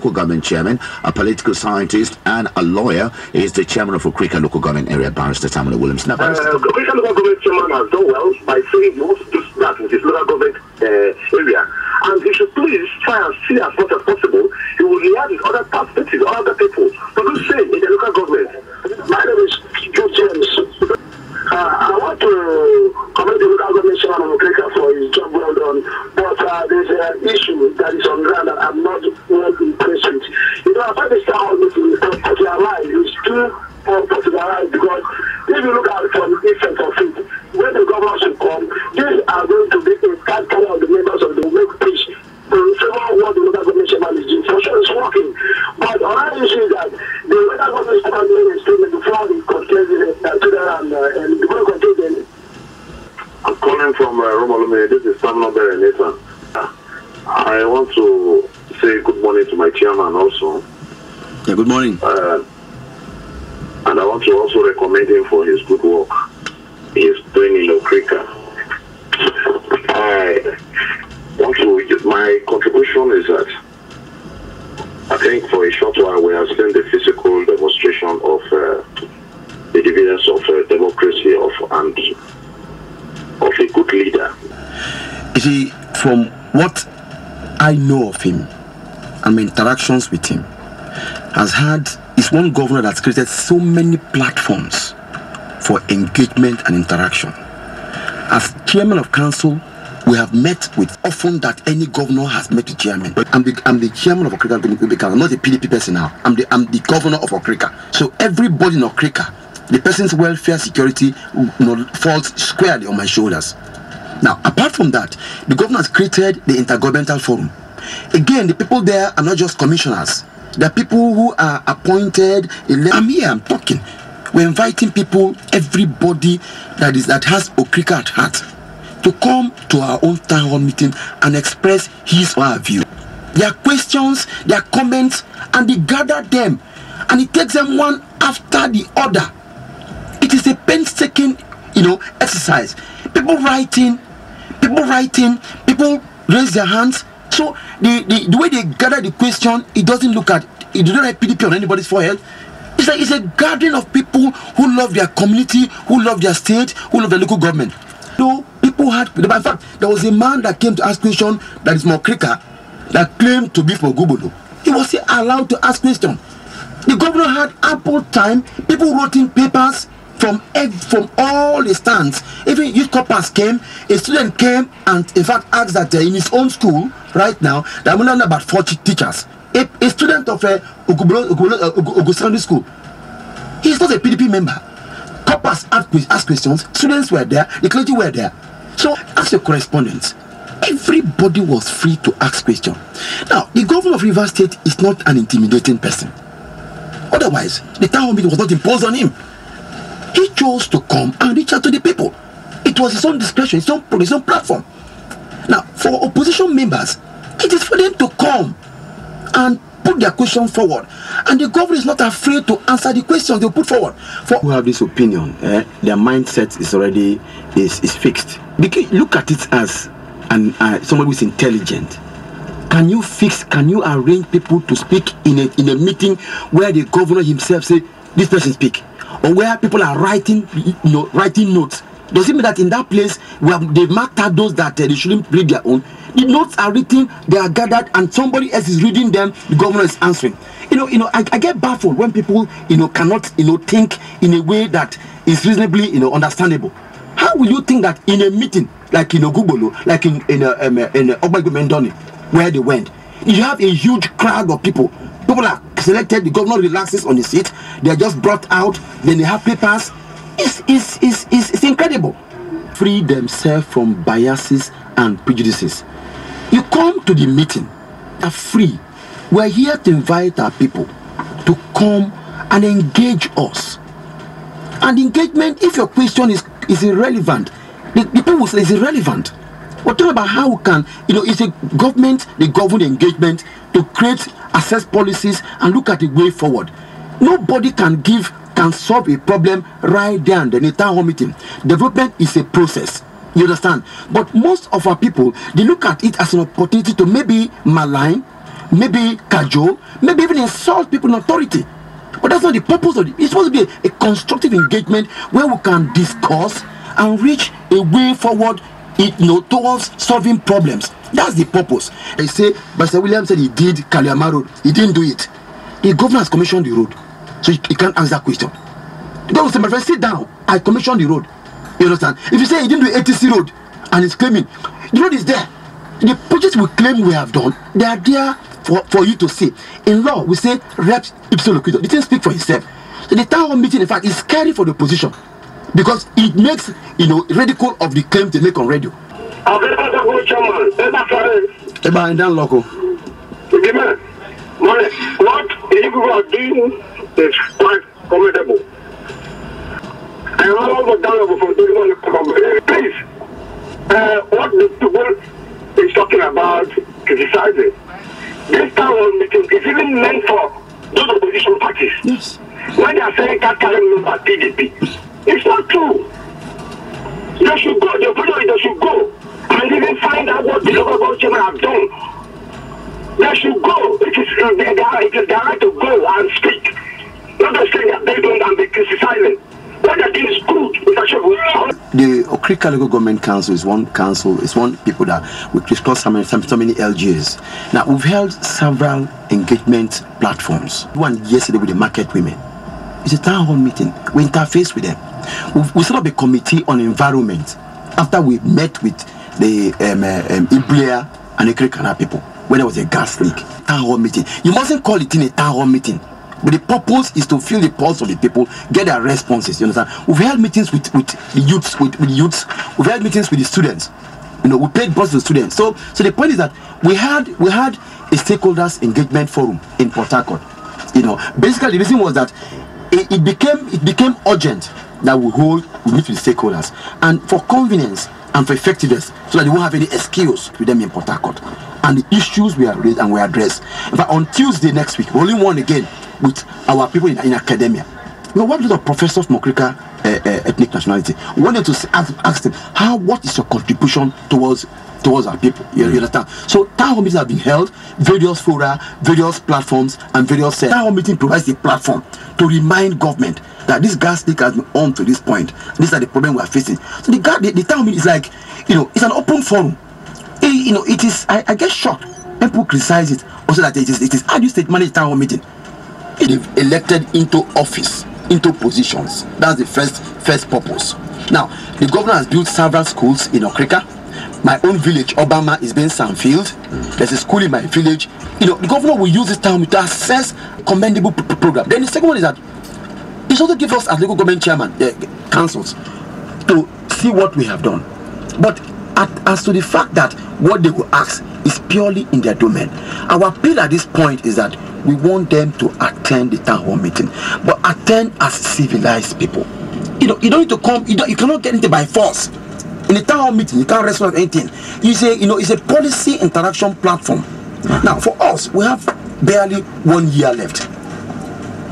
local government chairman, a political scientist, and a lawyer. Is the chairman of Okrika local government area, Barrister Tamuno Williams. Now, Barrister... Uh, Okrika local government chairman has done well by saying he wants to start with his local government uh, area. And he should please try and see as much as possible. He will hear with other perspectives, other people, to do same in too popularized because if you look at it from the effect of it, when the governor should come, these are going to be a card carrier of the members of the make peace to favor what the local government chairman is doing. For sure, it's working. But another issue is that the local government chairman made a statement before the contest uh, to the and, uh, and the contest. I'm calling from uh, Romolume. This is Sam Nobere Nathan. I want to say good morning to my chairman also. Yeah, good morning. Uh, I want to also recommend him for his good work he's doing in Okrika. I want to, my contribution is that I think for a short while we have seen the physical demonstration of uh, the dividends of uh, democracy of and of a good leader. You see, from what I know of him and my interactions with him, has had is one governor that's created so many platforms for engagement and interaction. As chairman of council, we have met with often that any governor has met with chairman. But I'm the, I'm the chairman of Okrika Council, I'm not a PDP person now. I'm the, I'm the governor of Okrika. So everybody in Okrika, the person's welfare security you know, falls squarely on my shoulders. Now, apart from that, the governor has created the Intergovernmental Forum. Again, the people there are not just commissioners. Are people who are appointed. I'm here, I'm talking. We're inviting people, everybody that is that has Okrika at heart, to come to our own town hall meeting and express his or her view. Their questions, their comments, and they gather them, and it takes them one after the other. It is a painstaking, you know, exercise. People writing, people writing, people raise their hands. So the, the, the way they gather the question, it doesn't look at it doesn't write PDP on anybody's forehead. It's a, it's a gathering of people who love their community, who love their state, who love their local government. So people had, in fact, there was a man that came to ask question that is more cricker that claimed to be for Gubolo. He was allowed to ask question. The governor had ample time. People wrote in papers from from all the stands. Even youth corpus came. A student came and in fact asked that uh, in his own school right now there are about 40 teachers a, a student of uh, Ogo, Secondary School. He's not a PDP member. Coppers asked questions, students were there, the clergy were there. So, as a correspondent, everybody was free to ask questions. Now, the governor of River State is not an intimidating person. Otherwise, the town meeting was not imposed on him. He chose to come and reach out to the people. It was his own discretion, his own, his own platform. Now, for opposition members, it is for them to come and put their question forward. And the government is not afraid to answer the questions they put forward. For who have this opinion, eh, their mindset is already is, is fixed. Because look at it as an uh, somebody who is intelligent. Can you fix, can you arrange people to speak in a in a meeting where the governor himself say this person speak? Or where people are writing you know writing notes does it mean that in that place where they marked out those that uh, they shouldn't read their own? The notes are written they are gathered and somebody else is reading them the governor is answering. You know you know I, I get baffled when people you know cannot you know think in a way that is reasonably you know understandable. How will you think that in a meeting like in Ogubolo, like in in uh, um, uh, in uh, where they went you have a huge crowd of people. People are selected the governor relaxes on the seat they are just brought out then they have papers it's, it's, it's, it's incredible free themselves from biases and prejudices you come to the meeting, are free. We're here to invite our people to come and engage us. And engagement, if your question is, is irrelevant, the, the people will say it's irrelevant. We're talking about how we can, you know, it's a government, the government engagement to create assess policies and look at the way forward. Nobody can give, can solve a problem right there and then in town hall meeting. Development is a process. You understand? But most of our people, they look at it as an opportunity to maybe malign, maybe cajole, maybe even insult people in authority. But that's not the purpose of it. It's supposed to be a, a constructive engagement where we can discuss and reach a way forward it, you know, towards solving problems. That's the purpose. They say, Mr. Williams said he did Kaliama Road. He didn't do it. The governor has commissioned the road. So he, he can't answer that question. The governor said, my friend, sit down. I commissioned the road. You understand? If you say he didn't do ATC road and he's claiming, the road is there. The projects we claim we have done, they are there for, for you to see. In law, we say reps ipso loquitur. The thing speak for itself. So the town hall meeting, in fact, is scary for the opposition because it makes you know ridicule of the claim they make on radio. Abẹ́kọ̀tàkùn chairman, ẹ̀dá fẹ́rẹ́. ẹ bá ẹ dán lọkọ. What you people are doing is quite commendable. Am not down for doing what you Please, uh, what the people is talking about criticizing, this town meeting is even meant for those opposition parties. yes. When they are saying that carrying member PDP, it's not true. They should go, the opposition they should go and even find out what the local government chairman have done. They should go. It is, uh, they, they are, it is their right to go and speak. The Okrika Local Government Council is one council, it's one people that we crisscross so many, so many LGAs. Now, we've held several engagement platforms. One yesterday with the market women. It's a town hall meeting. We interface with them. We've, we set up a committee on environment after we met with the um, uh, um, Iblia and Ekrikana people when there was a gas leak. Town hall meeting. You mustn't call it in a town hall meeting. But the purpose is to feel the pulse of the people, get their responses. You understand? We've held meetings with, with the youths, with, with the youths. We've held meetings with the students. You know, we paid bus to the students. So, so the point is that we had we had a stakeholders engagement forum in Port Harcourt. You know, basically the reason was that it, it became it became urgent that we hold we meet with the stakeholders and for convenience and for effectiveness so that they won't have any excuse with them in Port Harcourt. And the issues we are raised and we address. But on Tuesday next week, only one again with our people in, in academia. We want lot of professors from Okrika uh, uh, ethnic nationality. We wanted to ask, ask them how what is your contribution towards towards our people. You, you understand? So town hall meetings have been held, various fora, various platforms, and various uh, town hall meeting provides a platform to remind government that this gas leak has been on to this point. These are the problem we are facing. So the, the, the town meeting is like, you know, it's an open forum. Eh, you know, it is. I, I get shocked. People criticize it. Also, that it is. It is. How do you state manage town hall meeting? Elected into office into positions. That's the first first purpose. Now the governor has built several schools in okrika. My own village obama is being sanfield there's a school in my village. You know the governor will use this time to assess commendable p- program. Then the second one is that it also gives us as local government chairman uh, councils to see what we have done. But as to the fact that what they will ask is purely in their domain. Our appeal at this point is that we want them to attend the town hall meeting but attend as civilized people. You know you don't need to come you, you cannot get into by force. In the town hall meeting you can't respond anything. You say you know it's a policy interaction platform. Now for us we have barely one year left.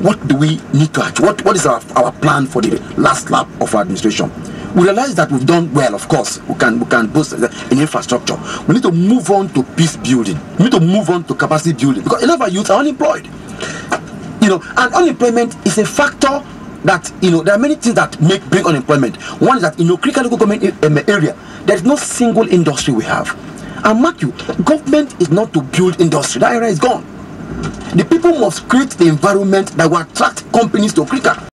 What do we need to achieve? What, what is our, our plan for the last lap of our administration? We realize that we've done well, of course. We can we can boost in infrastructure. We need to move on to peace building. We need to move on to capacity building because a lot of our youth are unemployed. You know, and unemployment is a factor that you know there are many things that make bring unemployment. One is that in Okrika local government um, area, there is no single industry we have. And mark you, government is not to build industry. That area is gone. The people must create the environment that will attract companies to Okrika.